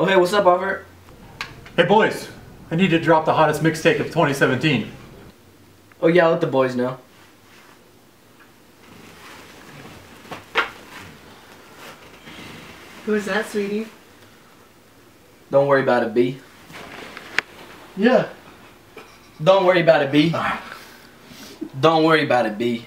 Oh, hey, what's up, Aufort? Hey boys, I need to drop the hottest mixtape of 2017. Oh, yeah, I'll let the boys know. Who's that, sweetie? Don't worry about it, B. Yeah. Don't worry about it, B. Don't worry about it, B.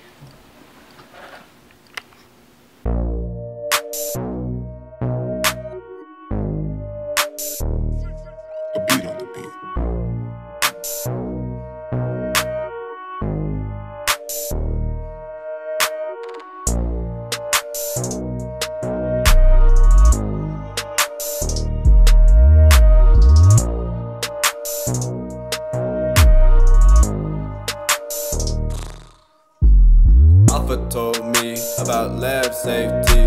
me about lab safety.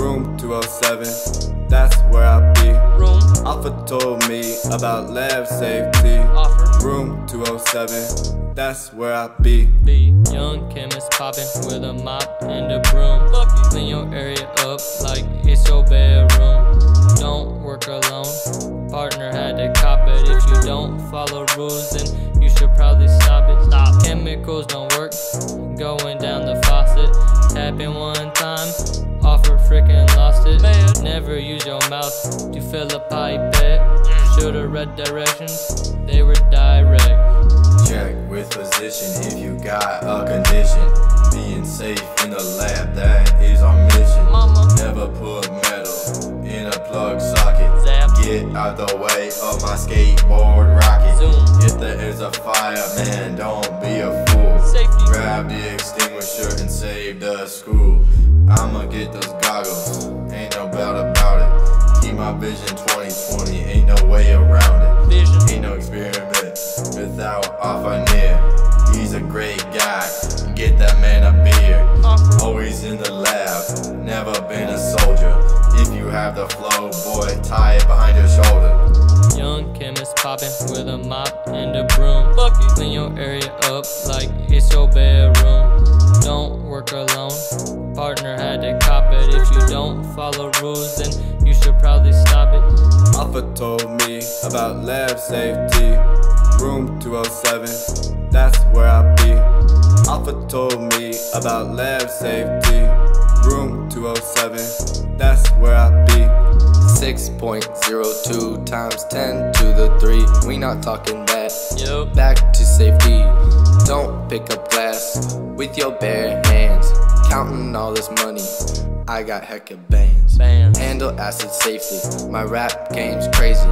Room 207, that's where I be. Room, Aufort told me about lab safety. Aufort, Room 207, that's where I be. B. Young chemist popping with a mop and a broom. Clean your area up like it's your bedroom. Don't work alone. Partner had to cop it. If you don't follow rules, then you should probably stop it. Stop. Chemicals don't work. One time. Aufort freaking lost it. Never use your mouth to fill a pipette. Should've read directions. They were direct. Check with physician if you got a condition. Being safe in the lab, that is our mission. Mama. Never put metal in a plug socket. Zap. Get out the way of my skateboard rocket. Zoom. If there is a fire, man, don't be a fool. Safety. Grab the extinguisher and save the school. I'ma get those goggles, ain't no doubt about it. Keep my vision 2020, ain't no way around it. Vision. Ain't no experiment without Afania. He's a great guy, get that man a beer. Aufort. Always in the lab, never been a soldier. If you have the flow, boy, tie it behind your shoulder. Young chemist popping with a mop and a broom. Clean your area up like it's your bedroom. Don't work alone. Partner had to cop it. If you don't follow rules, then you should probably stop it. Aufort told me about lab safety. Room 207, that's where I be. Aufort told me about lab safety. Room 207, that's where I be. 6.02 times 10 to the 3. We not talking that. Yup. Back to safety. Don't pick up glass with your bare hands. Counting all this money. I got hecka bands. Bands. Handle acid safely. My rap game's crazy.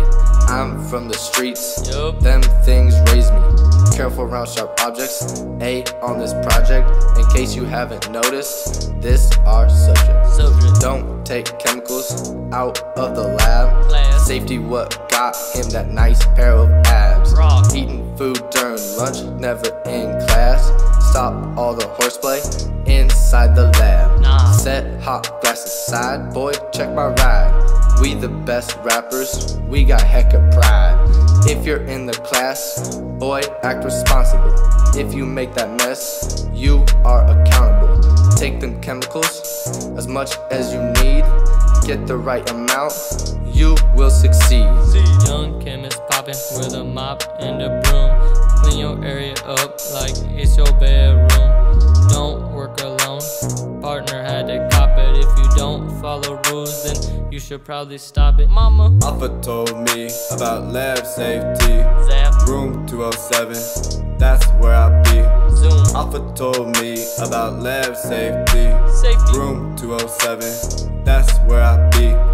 I'm from the streets. Yup. Them things raise me. Careful around sharp objects. A on this project. In case you haven't noticed, this our subject. Subject. Don't take chemicals out of the lab. Class. Safety what got him that nice pair of abs. Rock. Eating food during lunch, never in class. Stop all the horseplay inside the lab. Nah. Set hot glass aside, boy, check my ride. We the best rappers, we got heck hecka pride. If you're in the class, boy, act responsible. If you make that mess, you are accountable. Take them chemicals as much as you need. Get the right amount, you will succeed. Young chemist popping with a mop and a broom. Clean your area up like it's your bedroom. Should probably stop it. Mama. Aufort told me about lab safety. Zap. Room 207, that's where I be. Zoom. Aufort told me about lab safety. Safety. Room 207, that's where I be.